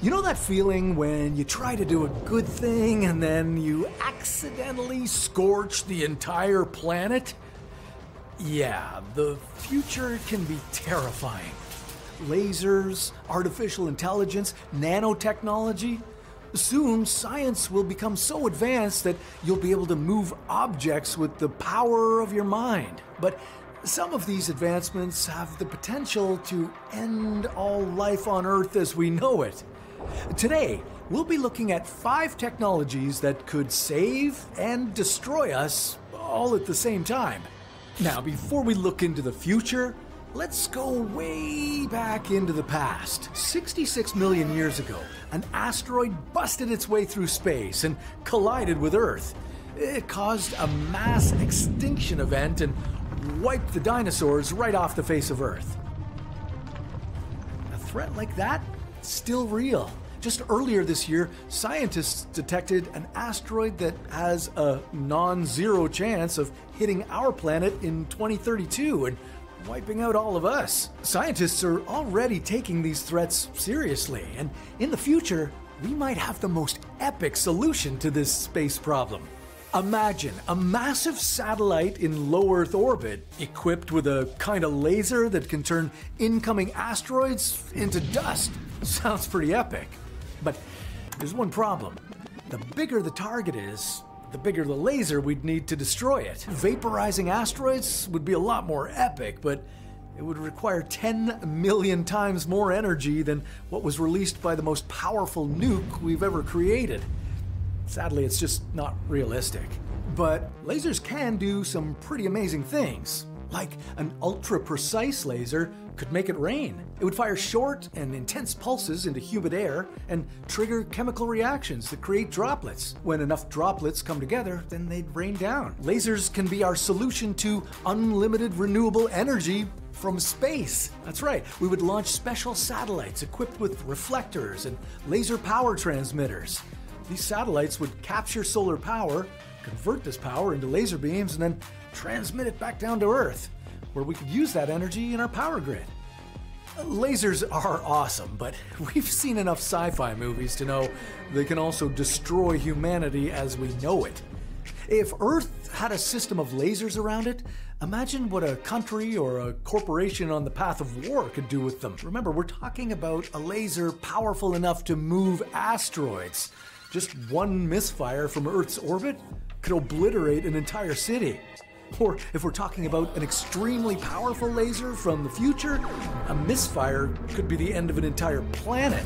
You know that feeling when you try to do a good thing and then you accidentally scorch the entire planet? Yeah, the future can be terrifying. Lasers, artificial intelligence, nanotechnology. Soon, science will become so advanced that you'll be able to move objects with the power of your mind. But some of these advancements have the potential to end all life on Earth as we know it. Today, we'll be looking at five technologies that could save and destroy us all at the same time. Now, before we look into the future, let's go way back into the past. 66 million years ago, an asteroid busted its way through space and collided with Earth. It caused a mass extinction event and wiped the dinosaurs right off the face of Earth. A threat like that? Still real. Just earlier this year, scientists detected an asteroid that has a non zero chance of hitting our planet in 2032 and wiping out all of us. Scientists are already taking these threats seriously, and in the future, we might have the most epic solution to this space problem. Imagine a massive satellite in low Earth orbit, equipped with a kind of laser that can turn incoming asteroids into dust. Sounds pretty epic. But there's one problem. The bigger the target is, the bigger the laser we'd need to destroy it. Vaporizing asteroids would be a lot more epic, but it would require 10 million times more energy than what was released by the most powerful nuke we've ever created. Sadly, it's just not realistic. But lasers can do some pretty amazing things. Like an ultra precise laser could make it rain. It would fire short and intense pulses into humid air and trigger chemical reactions that create droplets. When enough droplets come together, then they'd rain down. Lasers can be our solution to unlimited renewable energy from space. That's right, we would launch special satellites equipped with reflectors and laser power transmitters. These satellites would capture solar power, convert this power into laser beams, and then transmit it back down to Earth where we could use that energy in our power grid. Lasers are awesome, but we've seen enough sci fi movies to know they can also destroy humanity as we know it. If Earth had a system of lasers around it, imagine what a country or a corporation on the path of war could do with them. Remember, we're talking about a laser powerful enough to move asteroids. Just one misfire from Earth's orbit could obliterate an entire city. Or if we're talking about an extremely powerful laser from the future, a misfire could be the end of an entire planet.